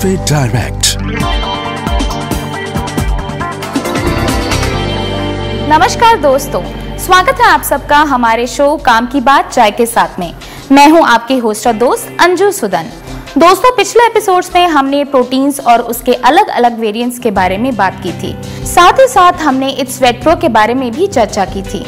Benefit Direct. नमस्कार दोस्तों, स्वागत है आप सबका हमारे शो काम की बात चाय के साथ में। मैं हूँ आपके होस्ट और दोस्त अंजू सुदन। दोस्तों, पिछले एपिसोड्स में हमने प्रोटीन्स और उसके अलग अलग वेरिएंट्स के बारे में बात की थी। साथ ही साथ हमने इट्स स्वेट प्रो के बारे में भी चर्चा की थी।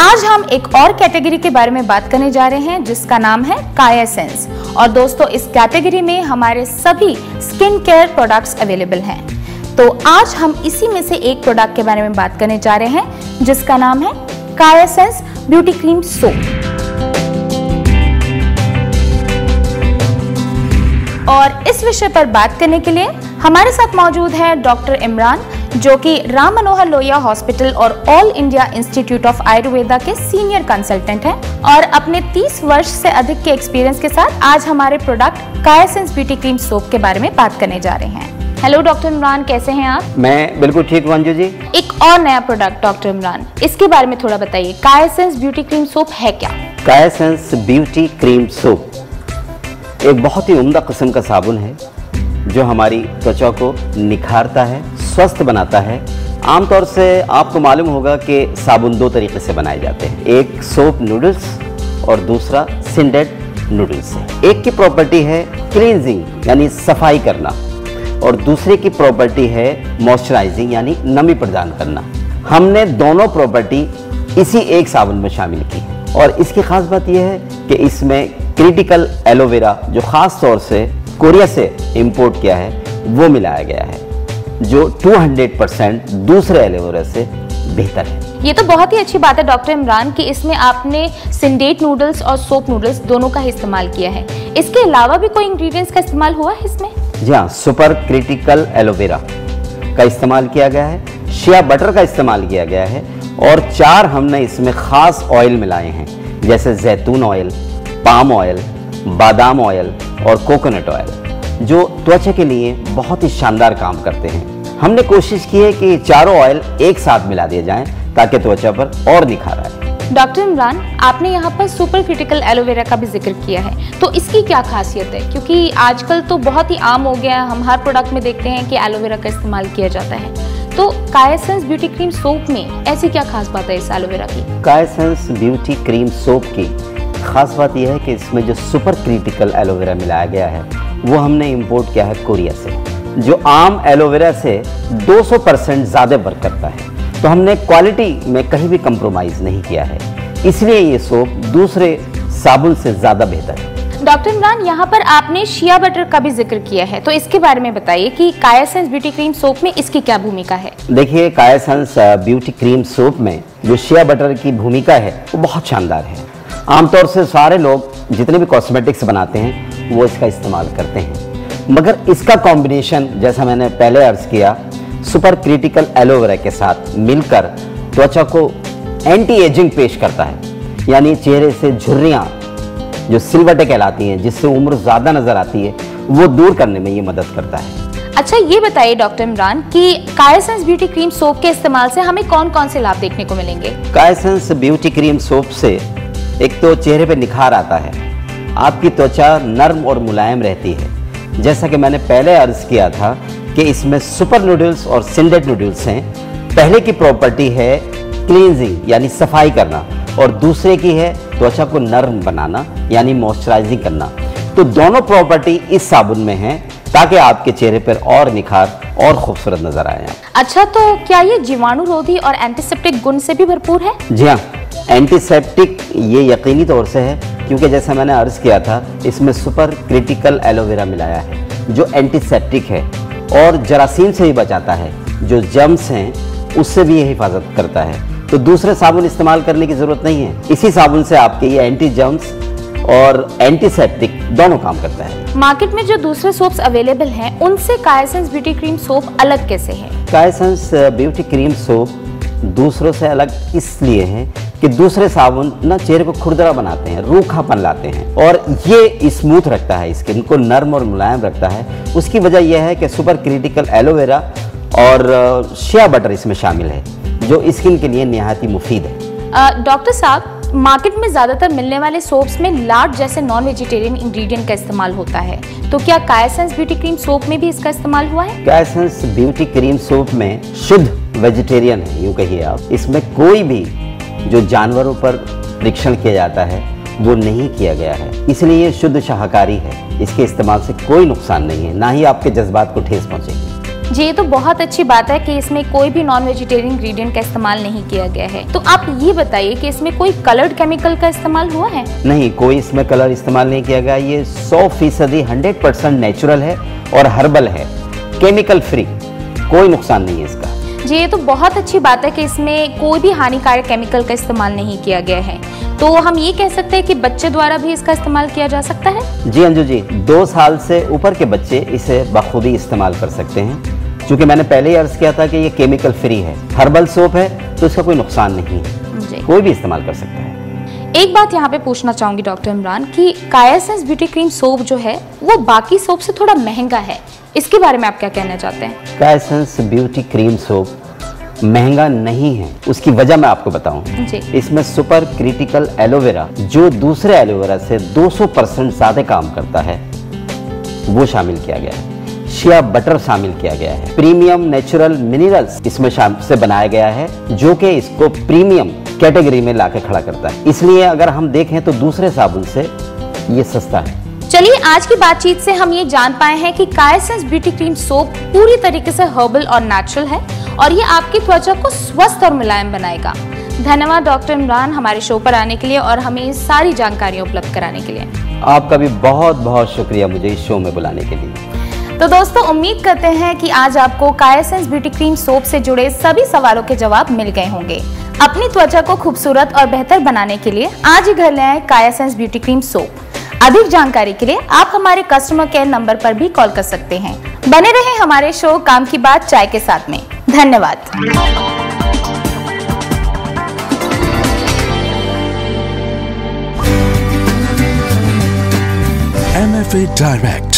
आज हम एक और कैटेगरी के बारे में बात करने जा रहे हैं, जिसका नाम है कायासेंस और दोस्तों, इस कैटेगरी में हमारे सभी स्किन केयर प्रोडक्ट्स अवेलेबल हैं। तो आज हम इसी में से एक प्रोडक्ट के बारे में बात करने जा रहे हैं, जिसका नाम है कायासेंस ब्यूटी क्रीम सोप और इस विषय पर बात करने के लिए हमारे साथ मौजूद है डॉक्टर इमरान जो कि राम मनोहर लोहिया हॉस्पिटल और all India institute of Ayurveda के सीनियर कंसल्टेंट हैं और अपने 30 वर्ष से अधिक के एक्सपीरियंस के साथ आज हमारे product Kayasense beauty cream soap के बारे में बात करने जा रहे हैं। हेलो डॉक्टर इमरान कैसे हैं आप? मैं बिल्कुल ठीक हूँ अंजू जी। एक और नया प्रोडक्ट डॉक्टर इमरान इसके बारे में थोड़ा बताइए। कायासेंस ब्यूटी क्रीम सोप है क्या? कायासेंस ब्यूटी क्रीम सोप एक बहुत ही उम्दा किस्म का साबुन है जो हमारी त्वचा को निखारता है स्वस्थ बनाता है, आमतौर से आपको मालूम होगा कि साबुन दो तरीके से बनाए जाते हैं। एक सोप नूडल्स और दूसरा सिंडेड नूडल्स एक की प्रॉपर्टी है क्लींजिंग यानी सफ़ाई करना, और दूसरे की प्रॉपर्टी है मॉइस्चराइजिंग यानी नमी प्रदान करना। हमने दोनों प्रॉपर्टी इसी एक साबुन में शामिल की। और इसकी खास बात यह है कि इसमें क्रिटिकल एलोवेरा जो ख़ास तौर से कोरिया से इंपोर्ट किया है, वो मिलाया गया है। जो 200 परसेंट दूसरे एलोवेरा से बेहतर है। ये तो बहुत ही अच्छी बात है डॉक्टर इमरान कि इसमें आपने सिंडेट नूडल्स और सोप नूडल्स दोनों का इस्तेमाल किया है। इसके अलावा भी कोई इंग्रेडिएंट्स का इस्तेमाल हुआ है इसमें? जी हाँ सुपर क्रिटिकल एलोवेरा का इस्तेमाल किया गया है शिया बटर का इस्तेमाल किया गया है और चार हमने इसमें ख़ास ऑयल मिलाए हैं जैसे जैतून ऑयल पाम ऑयल बादाम ऑयल और कोकोनट ऑयल जो त्वचा के लिए बहुत ही शानदार काम करते हैं। हमने कोशिश की है कि चारों ऑयल एक साथ मिला दिए जाएँ ताकि त्वचा पर और निखार आए। डॉक्टर इमरान आपने यहाँ पर सुपर क्रिटिकल एलोवेरा का भी ज़िक्र किया है। तो इसकी क्या खासियत है? क्योंकि आजकल तो बहुत ही आम हो गया है। हम हर प्रोडक्ट में देखते हैं कि एलोवेरा का इस्तेमाल किया जाता है। तो कायासेंस ब्यूटी क्रीम सोप में ऐसी क्या खास बात है इस एलोवेरा की? कायसेंस ब्यूटी क्रीम सोप की खास बात यह है कि इसमें जो सुपर क्रिटिकल एलोवेरा मिलाया गया है वो हमने इंपोर्ट किया है कोरिया से जो आम एलोवेरा से 200 परसेंट ज़्यादा वर्क करता है। तो हमने क्वालिटी में कहीं भी कंप्रोमाइज़ नहीं किया है। इसलिए ये सोप दूसरे साबुन से ज़्यादा बेहतर है। डॉक्टर इमरान यहाँ पर आपने शिया बटर का भी ज़िक्र किया है। तो इसके बारे में बताइए कि कायासेंस ब्यूटी क्रीम सोप में इसकी क्या भूमिका है? देखिए कायासेंस ब्यूटी क्रीम सोप में जो शिया बटर की भूमिका है वो बहुत शानदार है। आमतौर से सारे लोग जितने भी कॉस्मेटिक्स बनाते हैं वो इसका इस्तेमाल करते हैं। मगर इसका कॉम्बिनेशन जैसा मैंने पहले अर्ज़ किया सुपर क्रिटिकल एलोवेरा के साथ मिलकर त्वचा को एंटी एजिंग पेश करता है। यानी चेहरे से झुर्रियाँ जो सिलवटें कहलाती हैं जिससे उम्र ज़्यादा नज़र आती है वो दूर करने में ये मदद करता है। अच्छा ये बताइए डॉक्टर इमरान कि कायासेंस ब्यूटी क्रीम सोप के इस्तेमाल से हमें कौन कौन से लाभ देखने को मिलेंगे? कायसेंस ब्यूटी क्रीम सोप से एक तो चेहरे पे निखार आता है। आपकी त्वचा नर्म और मुलायम रहती है। जैसा कि मैंने पहले अर्ज़ किया था कि इसमें सुपर नूडल्स और सिंडेड नूडल्स हैं। पहले की प्रॉपर्टी है क्लींजिंग यानी सफ़ाई करना और दूसरे की है त्वचा को नर्म बनाना यानी मॉइस्चराइजिंग करना। तो दोनों प्रॉपर्टी इस साबुन में है ताकि आपके चेहरे पर और निखार और खूबसूरत नज़र आए। अच्छा तो क्या ये जीवाणु रोधी और एंटीसेप्टिक गुण से भी भरपूर है? जी हाँ एंटीसेप्टिक ये यकीनी तौर से है क्योंकि जैसा मैंने अर्ज़ किया था इसमें सुपर क्रिटिकल एलोवेरा मिलाया है जो एंटीसेप्टिक है और जरासीम से भी बचाता है जो जम्स हैं उससे भी ये हिफाजत करता है। तो दूसरे साबुन इस्तेमाल करने की ज़रूरत नहीं है। इसी साबुन से आपके ये एंटी जम्स और एंटीसेप्टिक दोनों काम करता है। मार्केट में जो दूसरे सोप्स अवेलेबल हैं उनसे कायसेंस ब्यूटी क्रीम सोप अलग कैसे है? कायसेंस ब्यूटी क्रीम सोप दूसरों से अलग इसलिए है कि दूसरे साबुन ना चेहरे को खुरदरा बनाते हैं, रूखापन लाते हैं। और ये स्मूथ रखता है स्किन को नर्म और मुलायम रखता है। उसकी वजह यह है कि सुपर क्रिटिकल एलोवेरा और शिया बटर इसमें शामिल है, जो स्किन के लिए नहायत मुफीद है। डॉक्टर साहब मार्केट में ज़्यादातर मिलने वाले सोप्स में लार्ड जैसे नॉन वेजिटेरियन इंग्रेडिएंट का इस्तेमाल होता है। तो क्या कायासेंस ब्यूटी क्रीम सोप में भी इसका इस्तेमाल हुआ है? कायासेंस ब्यूटी क्रीम सोप में शुद्ध वेजिटेरियन है, यूँ कहिए आप। इसमें कोई भी जो जानवरों पर परीक्षण किया जाता है, वो नहीं किया गया है। इसलिए ये शुद्ध शाकाहारी है। इसके इस्तेमाल से कोई नुकसान नहीं है, ना ही आपके जज्बात को ठेस पहुंचेगी जी ये तो बहुत अच्छी बात है कि इसमें कोई भी नॉन वेजिटेरियन इंग्रेडिएंट का इस्तेमाल नहीं किया गया है। तो आप ये बताइए कि इसमें कोई कलर्ड केमिकल का इस्तेमाल हुआ है? नहीं कोई इसमें कलर इस्तेमाल नहीं किया गया। ये सौ फ़ीसदी हंड्रेड परसेंट नेचुरल है और हर्बल है। केमिकल फ्री कोई नुकसान नहीं है इसका। जी ये तो बहुत अच्छी बात है कि इसमें कोई भी हानिकारक केमिकल का इस्तेमाल नहीं किया गया है। तो हम ये कह सकते हैं कि बच्चे द्वारा भी इसका इस्तेमाल किया जा सकता है? जी अंजू जी दो साल से ऊपर के बच्चे इसे बखूबी इस्तेमाल कर सकते हैं। क्योंकि मैंने पहले ही अर्ज़ किया था कि ये केमिकल फ्री है। हर्बल सोप है तो इसका कोई नुकसान नहीं है। कोई भी इस्तेमाल कर सकता है। एक बात यहाँ पे पूछना चाहूँगी डॉक्टर इमरान कि कायासेंस ब्यूटी क्रीम सोप जो है वो बाकी सोप से थोड़ा महँगा है। इसके बारे में आप क्या कहना चाहते हैं? कायासेंस ब्यूटी क्रीम सोप महँगा नहीं है। उसकी वजह मैं आपको बताऊँ। इसमें सुपर क्रिटिकल एलोवेरा जो दूसरे एलोवेरा से 200 परसेंट ज़्यादा काम करता है वो शामिल किया गया है। शिया बटर शामिल किया गया है। प्रीमियम नेचुरल मिनरल्स इसमें से बनाया गया है जो कि इसको प्रीमियम कैटेगरी में लाके खड़ा करता है। इसलिए अगर हम देखें तो दूसरे साबुन से ये सस्ता है। चलिए आज की बातचीत से हम ये जान पाए हैं कि कायसेंस ब्यूटी क्रीम सोप पूरी तरीके से हर्बल और नेचुरल है और ये आपकी त्वचा को स्वस्थ और मुलायम बनाएगा। धन्यवाद डॉक्टर इमरान हमारे शो पर आने के लिए और हमें सारी जानकारियाँ उपलब्ध कराने के लिए। आपका भी बहुत बहुत शुक्रिया मुझे इस शो में बुलाने के लिए। तो दोस्तों, उम्मीद करते हैं कि आज आपको कायासेंस ब्यूटी क्रीम सोप से जुड़े सभी सवालों के जवाब मिल गए होंगे। अपनी त्वचा को खूबसूरत और बेहतर बनाने के लिए आज ही घर ले आए कायासेंस ब्यूटी क्रीम सोप अधिक जानकारी के लिए आप हमारे कस्टमर केयर नंबर पर भी कॉल कर सकते हैं। बने रहे हमारे शो काम की बात, चाय के साथ में। धन्यवाद। MFA Direct